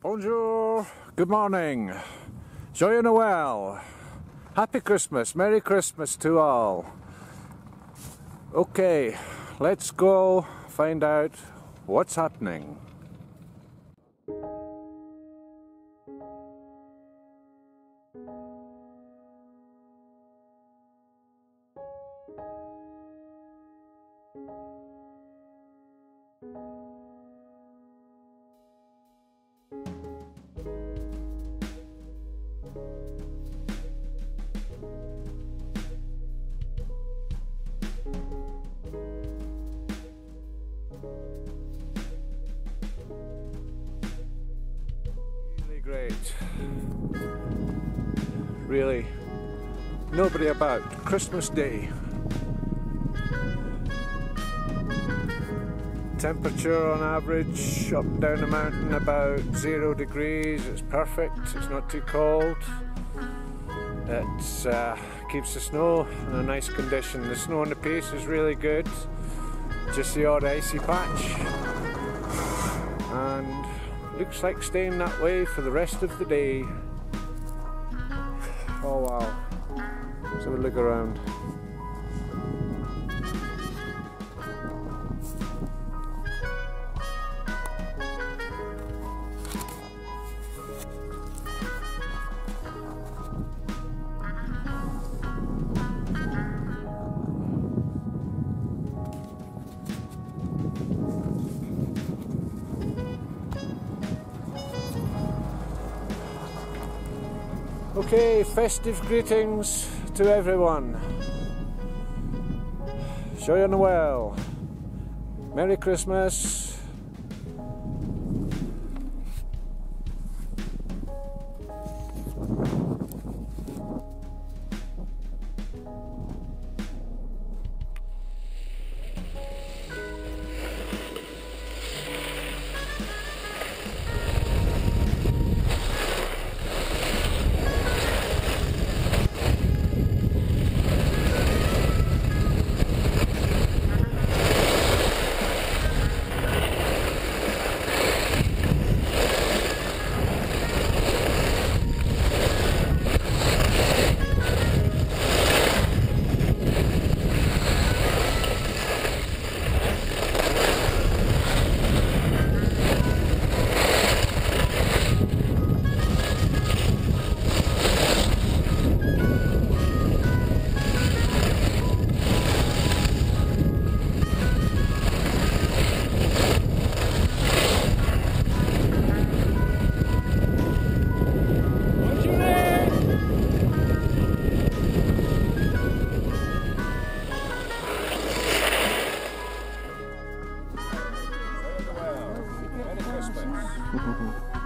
Bonjour, good morning, Joyeux Noel, Happy Christmas, Merry Christmas to all. Okay, let's go find out what's happening. Great. Really, nobody about. Christmas Day. Temperature on average up and down the mountain about zero degrees. It's perfect. It's not too cold. It uh, keeps the snow in a nice condition. The snow on the piste is really good. Just the odd icy patch. And looks like staying that way for the rest of the day. Oh wow. Let's have a look around. Okay, festive greetings to everyone. Joyeux well. Merry Christmas. Mm-hmm.